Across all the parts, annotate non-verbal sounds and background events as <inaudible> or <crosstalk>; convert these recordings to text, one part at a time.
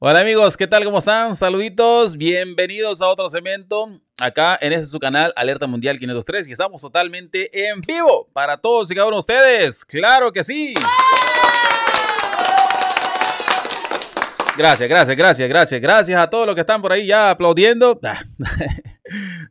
Hola amigos, ¿qué tal? ¿Cómo están? Saluditos, bienvenidos a otro segmento acá en este su canal Alerta Mundial 503 y estamos totalmente en vivo para todos y cada uno de ustedes. ¡Claro que sí! Gracias, gracias, gracias, gracias, gracias a todos los que están por ahí ya aplaudiendo. <laughs>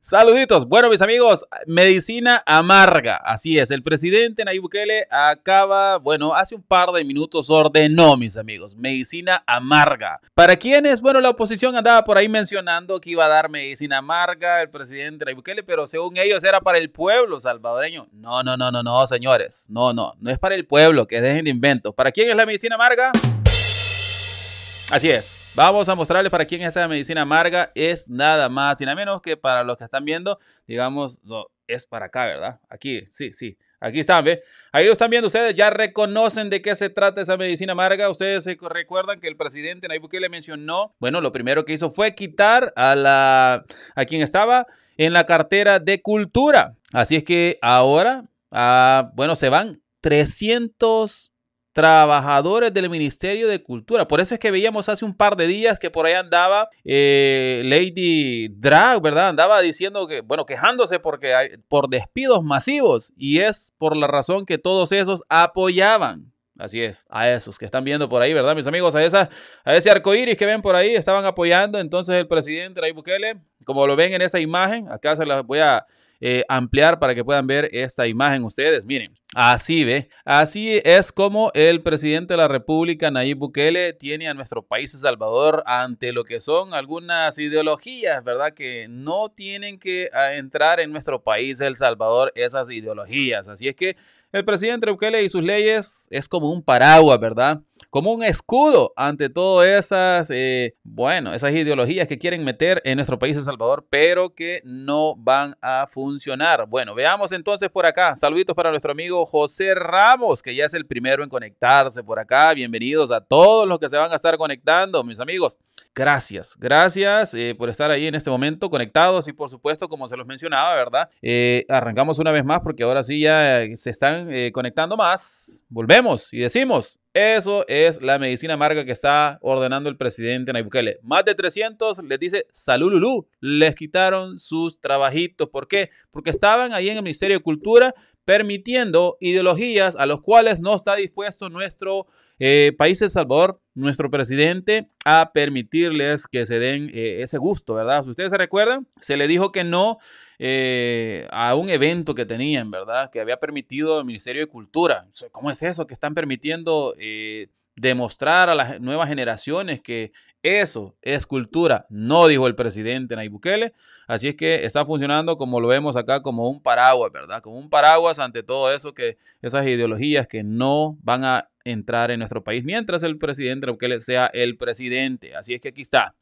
Saluditos. Bueno, mis amigos, medicina amarga. Así es, el presidente Nayib Bukele acaba, bueno, hace un par de minutos ordenó, mis amigos, medicina amarga. ¿Para quiénes? Bueno, la oposición andaba por ahí mencionando que iba a dar medicina amarga el presidente Nayib Bukele, pero según ellos era para el pueblo salvadoreño. No, no, no, no, no, señores. No, no, no es para el pueblo, que dejen de inventos. ¿Para quién es la medicina amarga? Así es. Vamos a mostrarles para quién es esa medicina amarga. Es nada más y nada menos que para los que están viendo, digamos, no, es para acá, ¿verdad? Aquí, sí, sí. Aquí están, ¿ve? Ahí lo están viendo ustedes, ya reconocen de qué se trata esa medicina amarga. Ustedes se recuerdan que el presidente Nayib Bukele mencionó, bueno, lo primero que hizo fue quitar a la a quien estaba en la cartera de cultura. Así es que ahora, ah, bueno, se van 300 trabajadores del Ministerio de Cultura. Por eso es que veíamos hace un par de días que por ahí andaba eh, Lady Drag, ¿verdad? Andaba diciendo que, bueno, quejándose porque hay, por despidos masivos y es por la razón que todos esos apoyaban Así es, a esos que están viendo por ahí, ¿verdad, mis amigos? A, esa, a ese arco iris que ven por ahí, estaban apoyando entonces el presidente Nayib Bukele. Como lo ven en esa imagen, acá se las voy a eh, ampliar para que puedan ver esta imagen ustedes. Miren, así ve, así es como el presidente de la República, Nayib Bukele, tiene a nuestro país Salvador ante lo que son algunas ideologías, ¿verdad? Que no tienen que ah, entrar en nuestro país El Salvador esas ideologías. Así es que el presidente Bukele y sus leyes es como un paraguas, ¿verdad? Como un escudo ante todas esas, eh, bueno, esas ideologías que quieren meter en nuestro país El Salvador, pero que no van a funcionar. Bueno, veamos entonces por acá. Saluditos para nuestro amigo José Ramos, que ya es el primero en conectarse por acá. Bienvenidos a todos los que se van a estar conectando, mis amigos. Gracias, gracias eh, por estar ahí en este momento conectados y por supuesto, como se los mencionaba, ¿verdad? Eh, arrancamos una vez más porque ahora sí ya se están eh, conectando más. Volvemos y decimos, eso es la medicina amarga que está ordenando el presidente Nayib Bukele. Más de 300 les dice salululú, les quitaron sus trabajitos. ¿Por qué? Porque estaban ahí en el Ministerio de Cultura permitiendo ideologías a los cuales no está dispuesto nuestro eh, país El Salvador, nuestro presidente, a permitirles que se den eh, ese gusto, ¿verdad? Si ustedes se recuerdan, se le dijo que no eh, a un evento que tenían, ¿verdad? Que había permitido el Ministerio de Cultura. ¿Cómo es eso? Que están permitiendo demostrar a las nuevas generaciones que eso es cultura, no dijo el presidente Nayib Bukele. Así es que está funcionando como lo vemos acá, como un paraguas, ¿verdad? Como un paraguas ante todo eso, que esas ideologías que no van a entrar en nuestro país mientras el presidente Bukele sea el presidente. Así es que aquí está.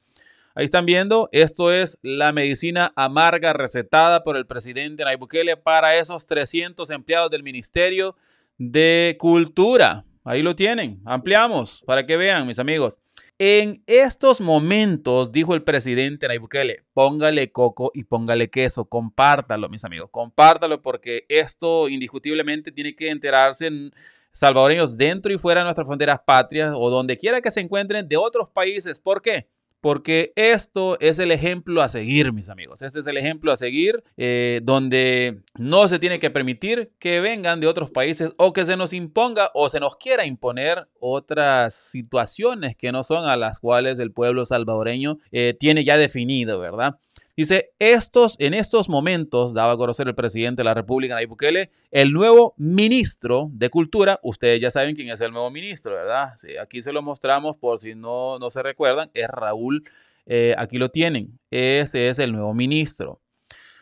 Ahí están viendo, esto es la medicina amarga recetada por el presidente Nayib Bukele para esos 300 empleados del Ministerio de Cultura. Ahí lo tienen. Ampliamos para que vean, mis amigos. En estos momentos, dijo el presidente Nayib Bukele, póngale coco y póngale queso, compártalo, mis amigos, compártalo porque esto indiscutiblemente tiene que enterarse en salvadoreños dentro y fuera de nuestras fronteras patrias o donde quiera que se encuentren de otros países. ¿Por qué? Porque esto es el ejemplo a seguir, mis amigos. Este es el ejemplo a seguir eh, donde no se tiene que permitir que vengan de otros países o que se nos imponga o se nos quiera imponer otras situaciones que no son a las cuales el pueblo salvadoreño eh, tiene ya definido, ¿verdad? Dice, estos, en estos momentos, daba a conocer el presidente de la República, Nayib Bukele, el nuevo ministro de Cultura, ustedes ya saben quién es el nuevo ministro, ¿verdad? Aquí se lo mostramos por si no, no se recuerdan, es Raúl, eh, aquí lo tienen, ese es el nuevo ministro.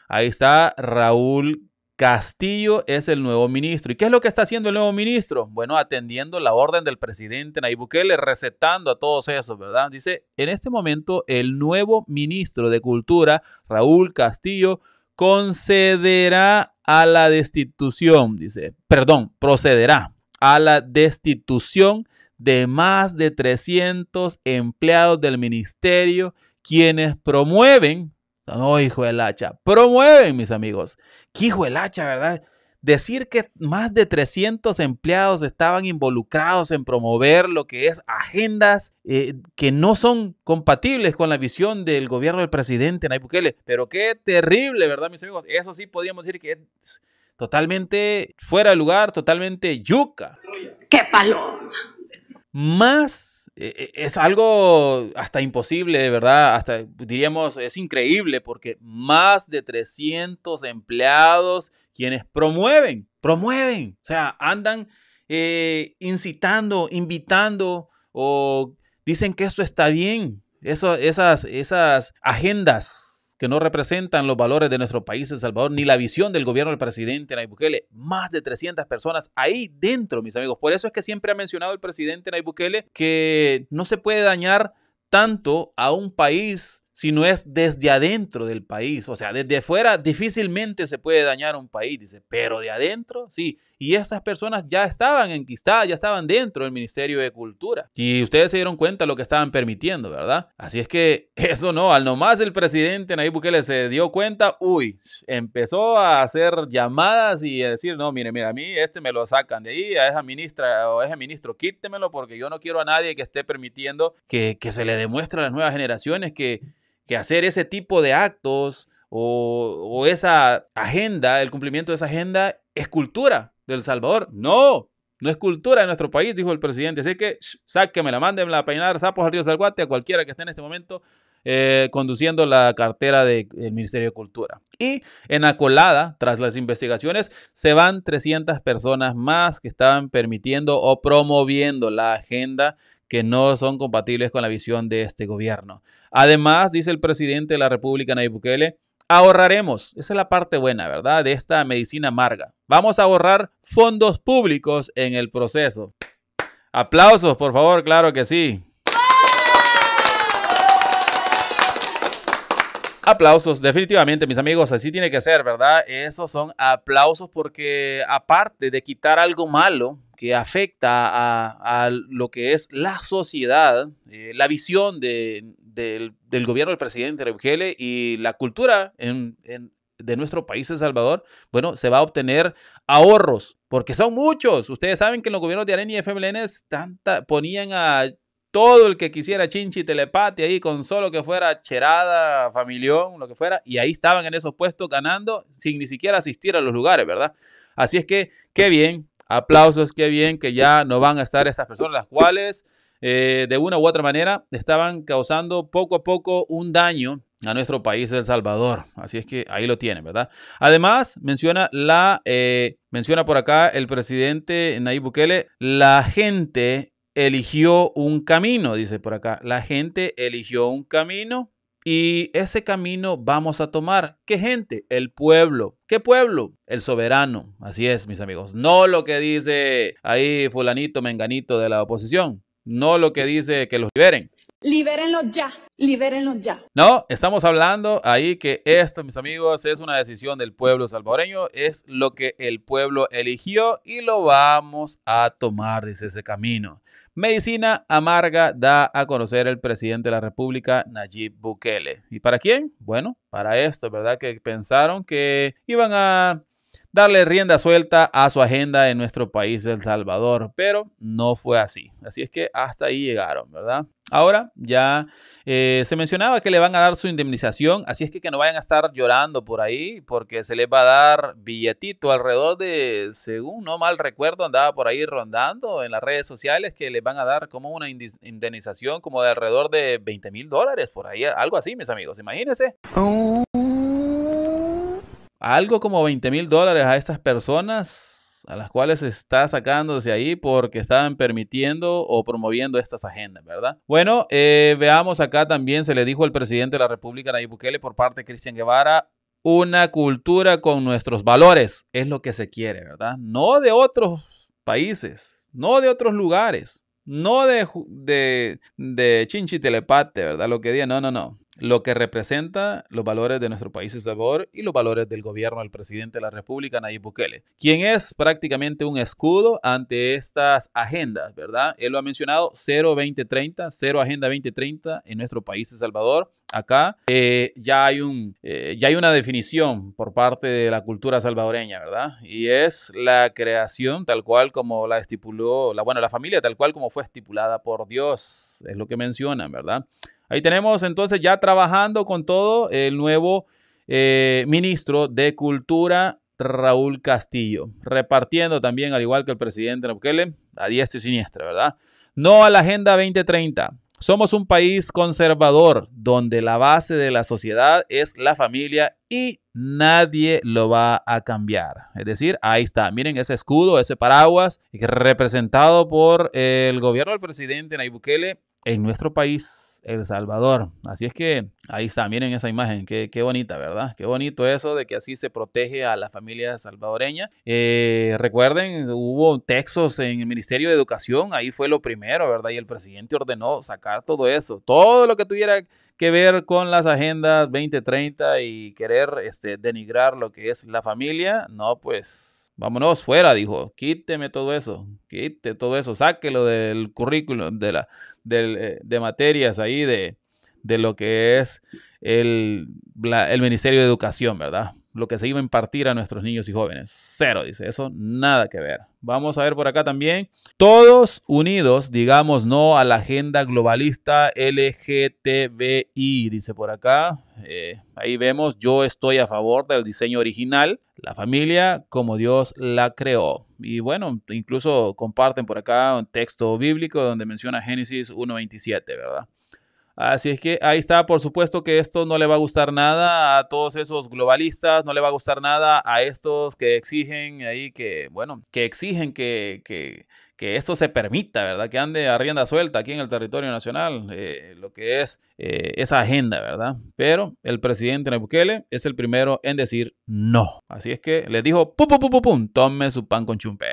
Ahí está Raúl Castillo es el nuevo ministro. ¿Y qué es lo que está haciendo el nuevo ministro? Bueno, atendiendo la orden del presidente Nayib Bukele, recetando a todos esos, ¿verdad? Dice, en este momento el nuevo ministro de Cultura, Raúl Castillo, concederá a la destitución, dice, perdón, procederá a la destitución de más de 300 empleados del ministerio quienes promueven no, hijo del hacha. Promueven, mis amigos. ¿Qué hijo del hacha, verdad? decir que más de 300 empleados estaban involucrados en promover lo que es agendas eh, que no son compatibles con la visión del gobierno del presidente Nayib Bukele. Pero qué terrible, ¿verdad, mis amigos? Eso sí podríamos decir que es totalmente fuera de lugar, totalmente yuca. ¡Qué paloma! Más es algo hasta imposible, verdad, hasta diríamos es increíble porque más de 300 empleados quienes promueven, promueven, o sea, andan eh, incitando, invitando o dicen que esto está bien, Eso, esas, esas agendas que no representan los valores de nuestro país, El Salvador, ni la visión del gobierno del presidente Nayib Bukele. Más de 300 personas ahí dentro, mis amigos. Por eso es que siempre ha mencionado el presidente Nayib Bukele que no se puede dañar tanto a un país si no es desde adentro del país. O sea, desde afuera difícilmente se puede dañar un país, dice, pero de adentro sí. Y estas personas ya estaban enquistadas, ya estaban dentro del Ministerio de Cultura. Y ustedes se dieron cuenta de lo que estaban permitiendo, ¿verdad? Así es que <laughs> eso no, al nomás el presidente Nayib Bukele se dio cuenta, uy, empezó a hacer llamadas y a decir, no, mire, mire, a mí este me lo sacan de ahí, a esa ministra o a ese ministro, quítemelo porque yo no quiero a nadie que esté permitiendo que, que se le demuestre a las nuevas generaciones que que hacer ese tipo de actos o, esa agenda, el cumplimiento de esa agenda, es cultura del Salvador. No, no es cultura de nuestro país, dijo el presidente. Así que sáquemela, mándenmela a peinar sapos al río Salguate a cualquiera que esté en este momento eh, conduciendo la cartera del Ministerio de Cultura. Y en la colada, tras las investigaciones, se van 300 personas más que estaban permitiendo o promoviendo la agenda que no son compatibles con la visión de este gobierno. Además, dice el presidente de la República, Nayib Bukele, ahorraremos, esa es la parte buena, ¿verdad? De esta medicina amarga. Vamos a ahorrar fondos públicos en el proceso. Aplausos, por favor, claro que sí. Aplausos, definitivamente, mis amigos, así tiene que ser, ¿verdad? Esos son aplausos porque aparte de quitar algo malo, que afecta a, lo que es la sociedad, eh, la visión del, gobierno del presidente Bukele y la cultura de nuestro país, El Salvador, bueno, se va a obtener ahorros, porque son muchos. Ustedes saben que en los gobiernos de Arena y FMLN tanta, ponían a todo el que quisiera chinchi telepate ahí con solo que fuera cherada, familión, lo que fuera, y ahí estaban en esos puestos ganando sin ni siquiera asistir a los lugares, ¿verdad? Así es que, qué bien, Aplausos, qué bien que ya no van a estar estas personas, las cuales eh, de una u otra manera estaban causando poco a poco un daño a nuestro país, El Salvador. Así es que ahí lo tienen, ¿verdad? Además, menciona la, eh, menciona por acá el presidente Nayib Bukele, la gente eligió un camino, dice por acá, la gente eligió un camino y ese camino vamos a tomar. ¿Qué gente? El pueblo. ¿Qué pueblo? El soberano. Así es, mis amigos. No lo que dice ahí fulanito, menganito de la oposición. No lo que dice que los liberen. Libérenlos ya, libérenlos ya. No, estamos hablando ahí que esto, mis amigos, es una decisión del pueblo salvadoreño, es lo que el pueblo eligió y lo vamos a tomar, dice ese camino. Medicina amarga da a conocer el presidente de la República, Nayib Bukele. ¿Y para quién? Bueno, para esto, ¿verdad? Que pensaron que iban a darle rienda suelta a su agenda en nuestro país, El Salvador, pero no fue así. Así es que hasta ahí llegaron, ¿verdad? Ahora ya eh, se mencionaba que le van a dar su indemnización, así es que que no vayan a estar llorando por ahí, porque se les va a dar billetito alrededor de, según no mal recuerdo, andaba por ahí rondando en las redes sociales que les van a dar como una indemnización como de alrededor de 20 mil dólares, por ahí, algo así, mis amigos, imagínense. Algo como 20 mil dólares a estas personas a las cuales se está sacando desde ahí porque estaban permitiendo o promoviendo estas agendas, ¿verdad? Bueno, eh, veamos acá también se le dijo al presidente de la República, Nayib Bukele, por parte de Cristian Guevara, una cultura con nuestros valores es lo que se quiere, ¿verdad? No de otros países, no de otros lugares, no de, de, de chinchi telepate, ¿verdad? Lo que diga, no, no, no lo que representa los valores de nuestro país El Salvador y los valores del gobierno del presidente de la República, Nayib Bukele, quien es prácticamente un escudo ante estas agendas, ¿verdad? Él lo ha mencionado, 0 2030, 0 Agenda 2030 en nuestro país El Salvador. acá, eh, ya, hay un, eh, ya hay una definición por parte de la cultura salvadoreña, ¿verdad? Y es la creación tal cual como la estipuló, la, bueno, la familia tal cual como fue estipulada por Dios, es lo que mencionan, ¿verdad? Ahí tenemos entonces ya trabajando con todo el nuevo eh, ministro de Cultura, Raúl Castillo, repartiendo también, al igual que el presidente Bukele, a diestra y siniestra, ¿verdad? No a la Agenda 2030. Somos un país conservador donde la base de la sociedad es la familia y nadie lo va a cambiar. Es decir, ahí está. Miren ese escudo, ese paraguas, representado por el gobierno del presidente Nayib Bukele en nuestro país el Salvador. Así es que ahí está, miren esa imagen, qué, bonita, ¿verdad? Qué bonito eso de que así se protege a la familia salvadoreña. Eh, recuerden, hubo textos en el Ministerio de Educación, ahí fue lo primero, ¿verdad? Y el presidente ordenó sacar todo eso, todo lo que tuviera que ver con las agendas 2030 y querer este, denigrar lo que es la familia, no, pues vámonos fuera, dijo, quíteme todo eso, quite todo eso, sáquelo del currículum, de, la, eh, de materias ahí de, de lo que es el, el Ministerio de Educación, ¿verdad? Lo que se iba a impartir a nuestros niños y jóvenes. Cero, dice eso, nada que ver. Vamos a ver por acá también. Todos unidos, digamos, no a la agenda globalista LGTBI, dice por acá. Eh, ahí vemos, yo estoy a favor del diseño original, la familia como Dios la creó. Y bueno, incluso comparten por acá un texto bíblico donde menciona Génesis 1.27, ¿verdad? Así es que ahí está, por supuesto que esto no le va a gustar nada a todos esos globalistas, no le va a gustar nada a estos que exigen ahí que, bueno, que exigen que, que, que esto se permita, ¿verdad? Que ande a rienda suelta aquí en el territorio nacional, eh, lo que es eh, esa agenda, ¿verdad? Pero el presidente Nayib es el primero en decir no. Así es que les dijo, pum, pum, pum, pum, pum, tome su pan con chumpe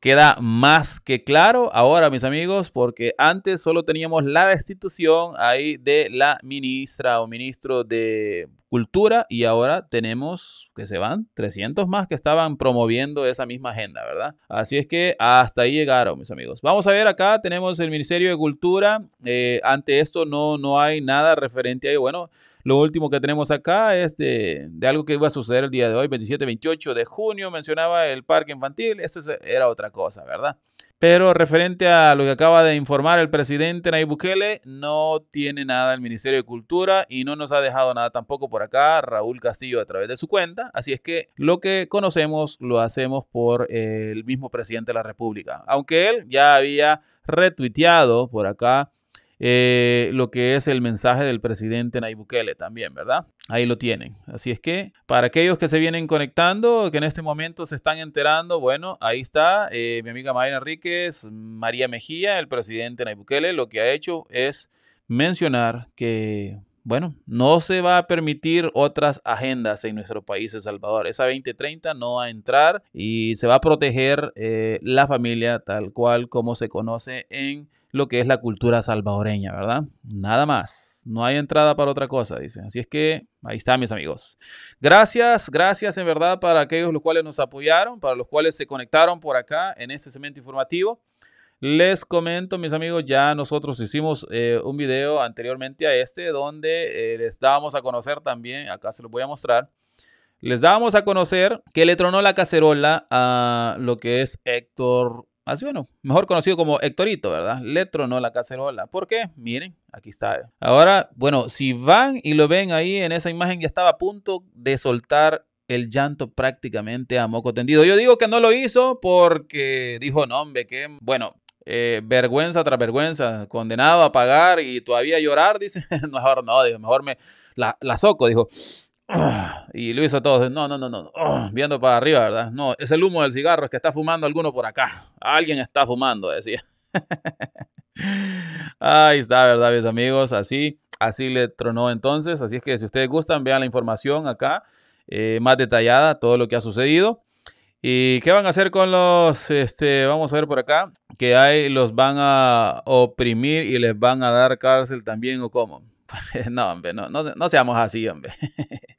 queda más que claro ahora, mis amigos, porque antes solo teníamos la destitución ahí de la ministra o ministro de Cultura y ahora tenemos que se van 300 más que estaban promoviendo esa misma agenda, ¿verdad? Así es que hasta ahí llegaron, mis amigos. Vamos a ver acá, tenemos el Ministerio de Cultura. Eh, ante esto no, no hay nada referente a, bueno, lo último que tenemos acá es de, algo que iba a suceder el día de hoy, 27-28 de junio, mencionaba el parque infantil, eso era otra cosa, ¿verdad? Pero referente a lo que acaba de informar el presidente Nayib Bukele, no tiene nada el Ministerio de Cultura y no nos ha dejado nada tampoco por acá Raúl Castillo a través de su cuenta. Así es que lo que conocemos lo hacemos por el mismo presidente de la República. Aunque él ya había retuiteado por acá eh, lo que es el mensaje del presidente Nayib Bukele también, ¿verdad? Ahí lo tienen. Así es que para aquellos que se vienen conectando, que en este momento se están enterando, bueno, ahí está eh, mi amiga Mayra Enríquez, María Mejía, el presidente Nayib Bukele, lo que ha hecho es mencionar que bueno, no se va a permitir otras agendas en nuestro país, El Salvador. Esa 2030 no va a entrar y se va a proteger eh, la familia tal cual como se conoce en lo que es la cultura salvadoreña, ¿verdad? Nada más. No hay entrada para otra cosa, dice. Así es que ahí está, mis amigos. Gracias, gracias en verdad para aquellos los cuales nos apoyaron, para los cuales se conectaron por acá en este segmento informativo. Les comento, mis amigos, ya nosotros hicimos eh, un video anteriormente a este donde eh, les dábamos a conocer también, acá se los voy a mostrar, les dábamos a conocer que le tronó la cacerola a lo que es Héctor Así bueno, mejor conocido como Héctorito, ¿verdad? Le tronó la cacerola. ¿Por qué? Miren, aquí está. Ahora, bueno, si van y lo ven ahí en esa imagen, ya estaba a punto de soltar el llanto prácticamente a moco tendido. Yo digo que no lo hizo porque dijo, no, hombre, que, bueno, eh, vergüenza tras vergüenza, condenado a pagar y todavía llorar, dice, <laughs> mejor no, dijo, mejor me la, la soco, dijo, <clears throat> y lo hizo todo. No, no, no, no. <clears throat> Viendo para arriba, ¿verdad? No, es el humo del cigarro, es que está fumando alguno por acá. Alguien está fumando, decía. <laughs> Ahí está, ¿verdad, mis amigos? Así, así le tronó entonces. Así es que si ustedes gustan, vean la información acá, eh, más detallada, todo lo que ha sucedido. ¿Y qué van a hacer con los, este, vamos a ver por acá, que hay, los van a oprimir y les van a dar cárcel también o cómo? <laughs> No, hombre, no, no, seamos así, hombre.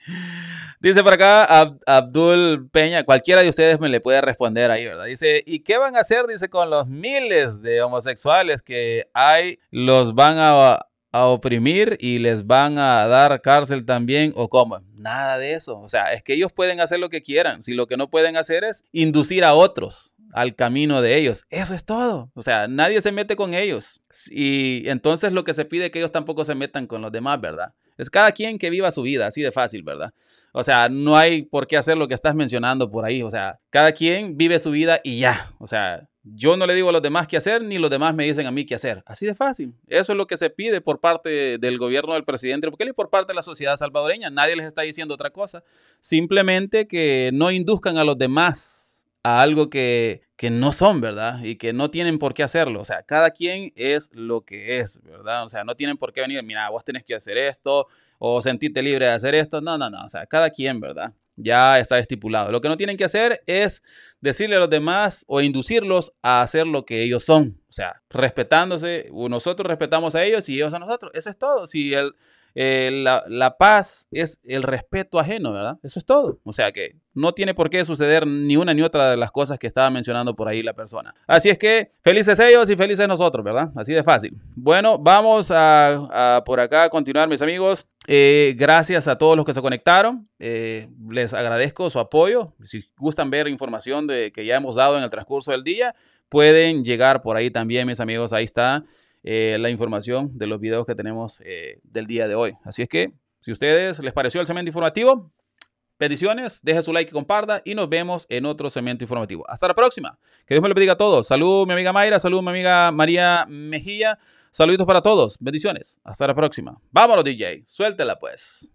<laughs> Dice por acá Abdul Peña, cualquiera de ustedes me le puede responder ahí, ¿verdad? Dice, ¿y qué van a hacer? Dice, con los miles de homosexuales que hay, los van a a oprimir y les van a dar cárcel también o cómo. Nada de eso. O sea, es que ellos pueden hacer lo que quieran. Si lo que no pueden hacer es inducir a otros al camino de ellos. Eso es todo. O sea, nadie se mete con ellos. Y entonces lo que se pide es que ellos tampoco se metan con los demás, ¿verdad? Es cada quien que viva su vida, así de fácil, ¿verdad? O sea, no hay por qué hacer lo que estás mencionando por ahí. O sea, cada quien vive su vida y ya. O sea, yo no le digo a los demás qué hacer, ni los demás me dicen a mí qué hacer. Así de fácil. Eso es lo que se pide por parte del gobierno del presidente Bukele y por parte de la sociedad salvadoreña. Nadie les está diciendo otra cosa. Simplemente que no induzcan a los demás a algo que, que no son, ¿verdad? Y que no tienen por qué hacerlo. O sea, cada quien es lo que es, ¿verdad? O sea, no tienen por qué venir, mira, vos tenés que hacer esto o sentirte libre de hacer esto. No, no, no. O sea, cada quien, ¿verdad? ya está estipulado. Lo que no tienen que hacer es decirle a los demás o inducirlos a hacer lo que ellos son. O sea, respetándose, nosotros respetamos a ellos y ellos a nosotros. Eso es todo. Si el, la, la, paz es el respeto ajeno, ¿verdad? Eso es todo. O sea que no tiene por qué suceder ni una ni otra de las cosas que estaba mencionando por ahí la persona. Así es que felices ellos y felices nosotros, ¿verdad? Así de fácil. Bueno, vamos a, por acá a continuar, mis amigos. Eh, gracias a todos los que se conectaron. Eh, les agradezco su apoyo. Si gustan ver información de, que ya hemos dado en el transcurso del día, pueden llegar por ahí también, mis amigos. Ahí está. Eh, la información de los videos que tenemos eh, del día de hoy. Así es que, si a ustedes les pareció el cemento informativo, peticiones, deje su like y comparta y nos vemos en otro cemento informativo. Hasta la próxima. Que Dios me lo bendiga a todos. Salud, mi amiga Mayra. Salud, mi amiga María Mejía. Saluditos para todos. Bendiciones. Hasta la próxima. Vámonos, DJ. Suéltela, pues.